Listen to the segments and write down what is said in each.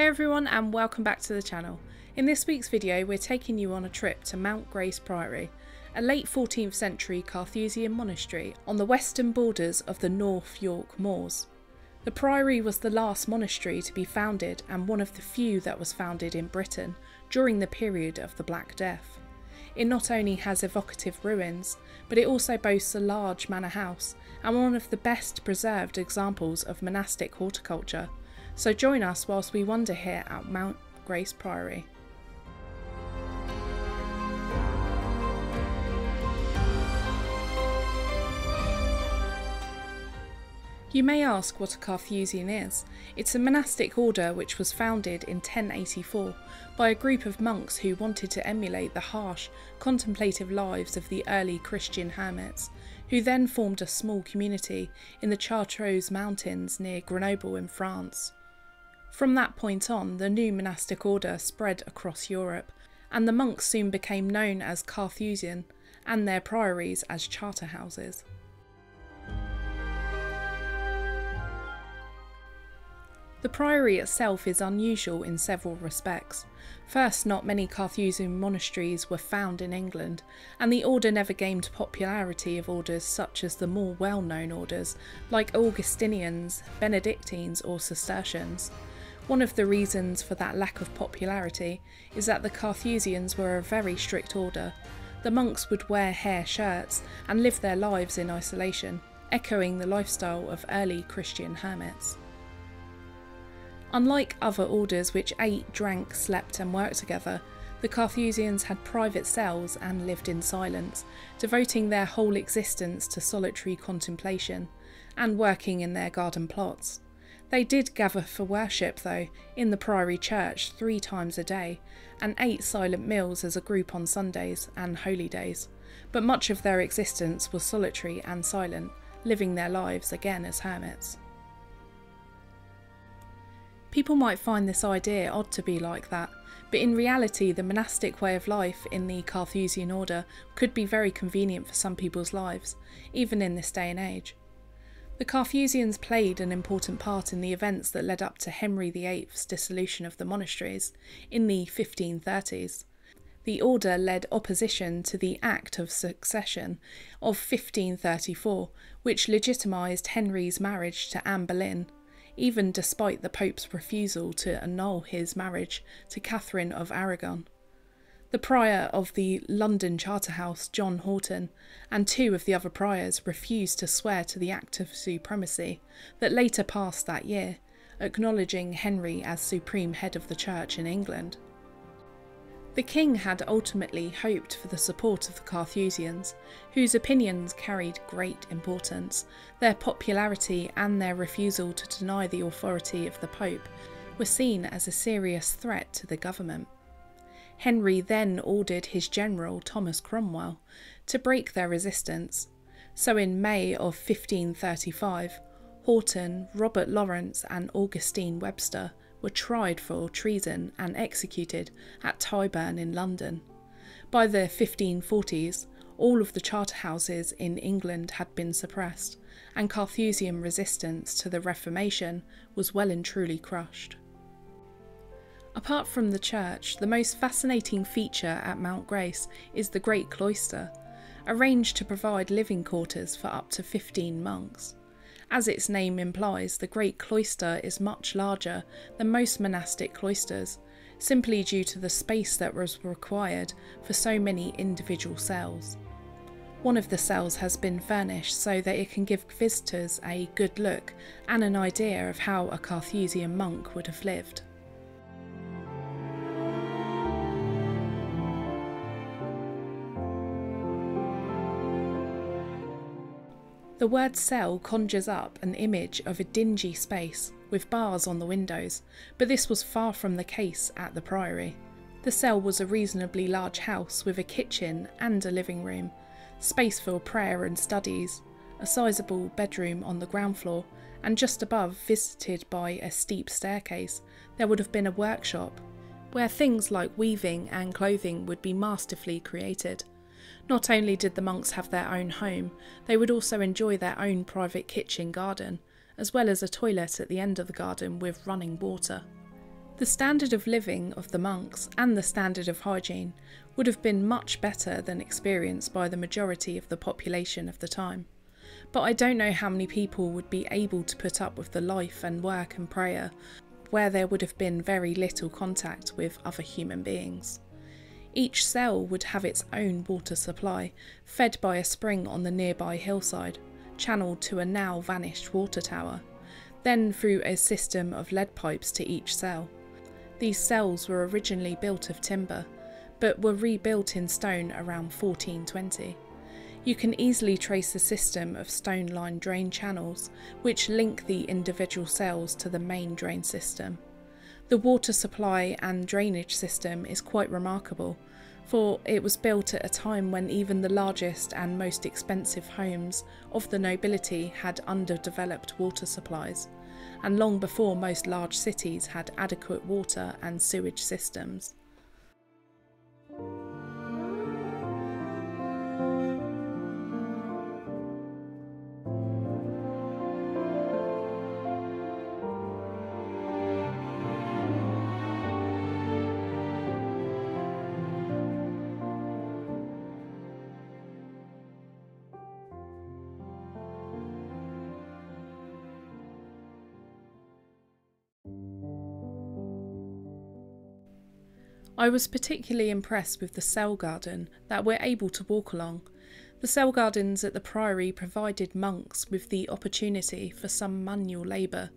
Hey everyone and welcome back to the channel. In this week's video we're taking you on a trip to Mount Grace Priory, a late 14th century Carthusian monastery on the western borders of the North York Moors. The priory was the last monastery to be founded and one of the few that was founded in Britain during the period of the Black Death. It not only has evocative ruins, but it also boasts a large manor house and one of the best preserved examples of monastic horticulture so join us whilst we wander here at Mount Grace Priory. You may ask what a Carthusian is. It's a monastic order which was founded in 1084 by a group of monks who wanted to emulate the harsh, contemplative lives of the early Christian hermits, who then formed a small community in the Chartreuse Mountains near Grenoble in France. From that point on, the new monastic order spread across Europe, and the monks soon became known as Carthusian, and their priories as charter houses. The priory itself is unusual in several respects. First, not many Carthusian monasteries were found in England, and the order never gained popularity of orders such as the more well known orders like Augustinians, Benedictines, or Cistercians. One of the reasons for that lack of popularity is that the Carthusians were a very strict order. The monks would wear hair shirts and live their lives in isolation, echoing the lifestyle of early Christian hermits. Unlike other orders which ate, drank, slept, and worked together, the Carthusians had private cells and lived in silence, devoting their whole existence to solitary contemplation and working in their garden plots. They did gather for worship, though, in the Priory Church three times a day, and ate silent meals as a group on Sundays and holy days, but much of their existence was solitary and silent, living their lives again as hermits. People might find this idea odd to be like that, but in reality, the monastic way of life in the Carthusian order could be very convenient for some people's lives, even in this day and age. The Carthusians played an important part in the events that led up to Henry VIII's dissolution of the monasteries in the 1530s. The order led opposition to the Act of Succession of 1534, which legitimised Henry's marriage to Anne Boleyn, even despite the Pope's refusal to annul his marriage to Catherine of Aragon. The prior of the London Charterhouse, John Houghton, and two of the other priors refused to swear to the Act of Supremacy that later passed that year, acknowledging Henry as supreme head of the Church in England. The king had ultimately hoped for the support of the Carthusians, whose opinions carried great importance. Their popularity and their refusal to deny the authority of the Pope were seen as a serious threat to the government. Henry then ordered his general, Thomas Cromwell, to break their resistance. So in May of 1535, Houghton, Robert Lawrence, and Augustine Webster were tried for treason and executed at Tyburn in London. By the 1540s, all of the charter houses in England had been suppressed, and Carthusian resistance to the Reformation was well and truly crushed. Apart from the church, the most fascinating feature at Mount Grace is the Great Cloister, arranged to provide living quarters for up to 15 monks. As its name implies, the Great Cloister is much larger than most monastic cloisters, simply due to the space that was required for so many individual cells. One of the cells has been furnished so that it can give visitors a good look and an idea of how a Carthusian monk would have lived. The word cell conjures up an image of a dingy space with bars on the windows, but this was far from the case at the Priory. The cell was a reasonably large house with a kitchen and a living room, space for prayer and studies, a sizable bedroom on the ground floor, and just above, visited by a steep staircase, there would have been a workshop, where things like weaving and clothing would be masterfully created. Not only did the monks have their own home, they would also enjoy their own private kitchen garden, as well as a toilet at the end of the garden with running water. The standard of living of the monks and the standard of hygiene would have been much better than experienced by the majority of the population of the time. But I don't know how many people would be able to put up with the life and work and prayer where there would have been very little contact with other human beings. Each cell would have its own water supply, fed by a spring on the nearby hillside, channeled to a now vanished water tower, then through a system of lead pipes to each cell. These cells were originally built of timber, but were rebuilt in stone around 1420. You can easily trace the system of stone lined drain channels which link the individual cells to the main drain system. The water supply and drainage system is quite remarkable, for it was built at a time when even the largest and most expensive homes of the nobility had underdeveloped water supplies and long before most large cities had adequate water and sewage systems. I was particularly impressed with the cell garden that we're able to walk along. The cell gardens at the Priory provided monks with the opportunity for some manual labour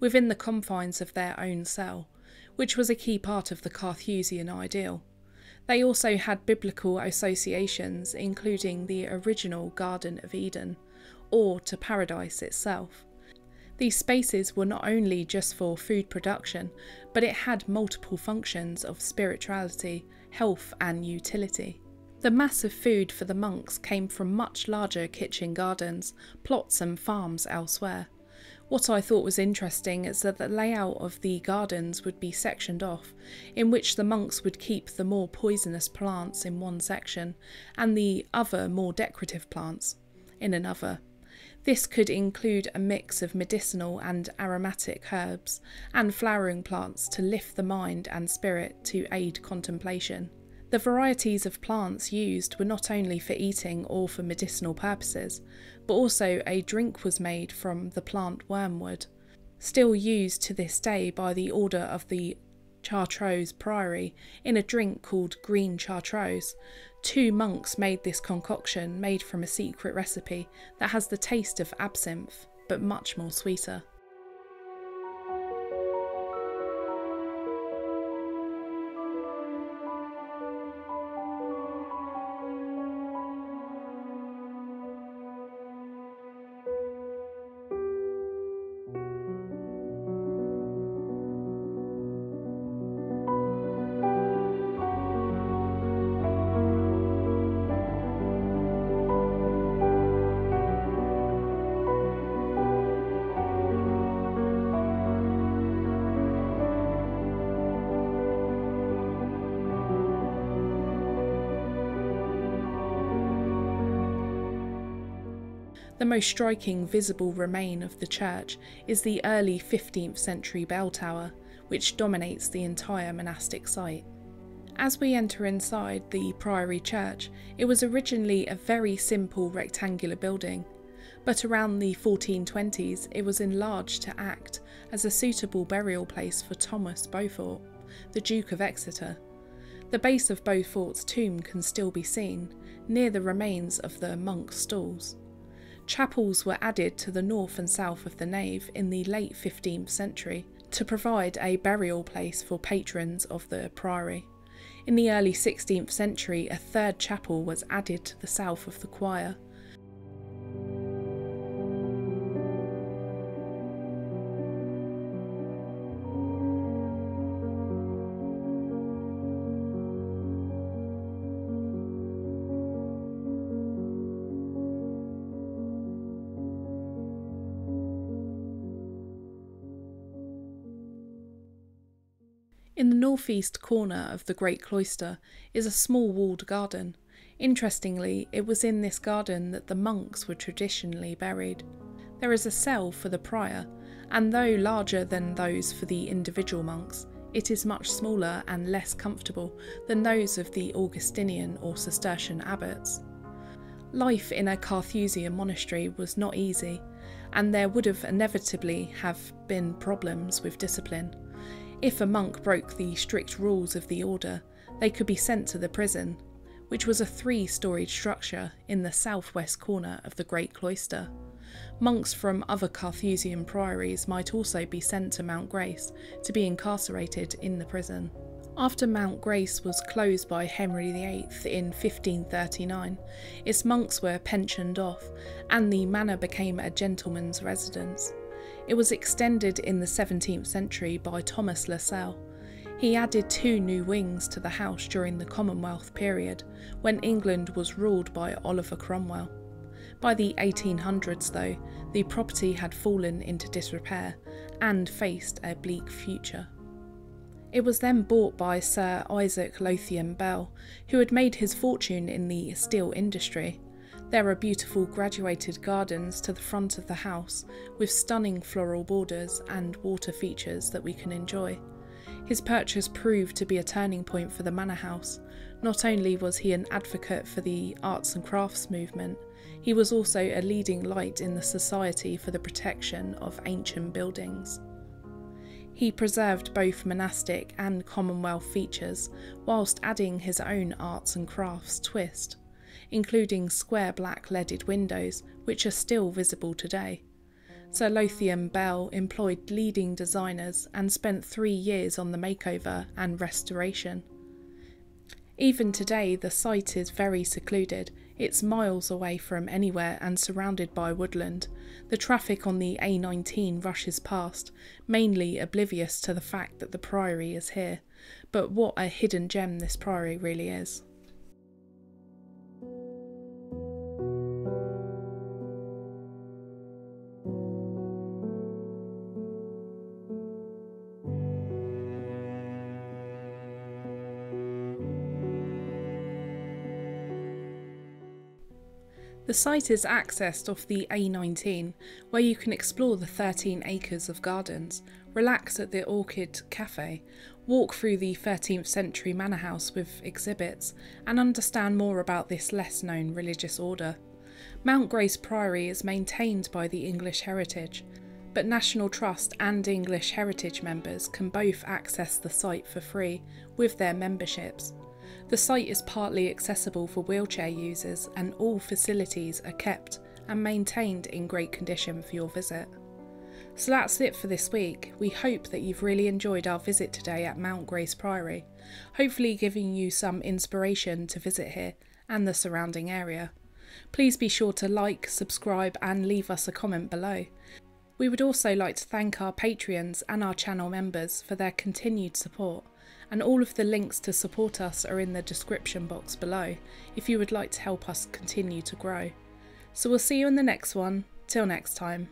within the confines of their own cell, which was a key part of the Carthusian ideal. They also had biblical associations, including the original Garden of Eden, or to paradise itself. These spaces were not only just for food production, but it had multiple functions of spirituality, health, and utility. The massive food for the monks came from much larger kitchen gardens, plots, and farms elsewhere. What I thought was interesting is that the layout of the gardens would be sectioned off, in which the monks would keep the more poisonous plants in one section and the other more decorative plants in another. This could include a mix of medicinal and aromatic herbs and flowering plants to lift the mind and spirit to aid contemplation. The varieties of plants used were not only for eating or for medicinal purposes, but also a drink was made from the plant wormwood, still used to this day by the order of the Chartreuse Priory in a drink called green Chartreuse, Two monks made this concoction made from a secret recipe that has the taste of absinthe, but much more sweeter. The most striking visible remain of the church is the early 15th century bell tower, which dominates the entire monastic site. As we enter inside the Priory Church, it was originally a very simple rectangular building, but around the 1420s it was enlarged to act as a suitable burial place for Thomas Beaufort, the Duke of Exeter. The base of Beaufort's tomb can still be seen, near the remains of the monk's stalls. Chapels were added to the north and south of the nave in the late 15th century to provide a burial place for patrons of the priory. In the early 16th century, a third chapel was added to the south of the choir, In the northeast corner of the great cloister is a small walled garden. Interestingly, it was in this garden that the monks were traditionally buried. There is a cell for the prior, and though larger than those for the individual monks, it is much smaller and less comfortable than those of the Augustinian or Cistercian abbots. Life in a Carthusian monastery was not easy, and there would have inevitably have been problems with discipline. If a monk broke the strict rules of the order, they could be sent to the prison, which was a three storied structure in the southwest corner of the great cloister. Monks from other Carthusian priories might also be sent to Mount Grace to be incarcerated in the prison. After Mount Grace was closed by Henry VIII in 1539, its monks were pensioned off and the manor became a gentleman's residence. It was extended in the 17th century by Thomas Lascelles. He added two new wings to the house during the Commonwealth period, when England was ruled by Oliver Cromwell. By the 1800s, though, the property had fallen into disrepair and faced a bleak future. It was then bought by Sir Isaac Lothian Bell, who had made his fortune in the steel industry. There are beautiful graduated gardens to the front of the house, with stunning floral borders and water features that we can enjoy. His purchase proved to be a turning point for the manor house. Not only was he an advocate for the arts and crafts movement, he was also a leading light in the Society for the Protection of Ancient Buildings. He preserved both monastic and Commonwealth features, whilst adding his own arts and crafts twist, including square black leaded windows, which are still visible today. Sir Lothian Bell employed leading designers and spent three years on the makeover and restoration. Even today, the site is very secluded. It's miles away from anywhere and surrounded by woodland. The traffic on the A19 rushes past, mainly oblivious to the fact that the priory is here. But what a hidden gem this priory really is. The site is accessed off the A19, where you can explore the 13 acres of gardens, relax at the Orchid Cafe, walk through the 13th century manor house with exhibits, and understand more about this less known religious order. Mount Grace Priory is maintained by the English Heritage, but National Trust and English Heritage members can both access the site for free with their memberships. The site is partly accessible for wheelchair users, and all facilities are kept and maintained in great condition for your visit. So that's it for this week. We hope that you've really enjoyed our visit today at Mount Grace Priory, hopefully giving you some inspiration to visit here and the surrounding area. Please be sure to like, subscribe, and leave us a comment below. We would also like to thank our Patreons and our channel members for their continued support and all of the links to support us are in the description box below if you would like to help us continue to grow. So we'll see you in the next one. Till next time.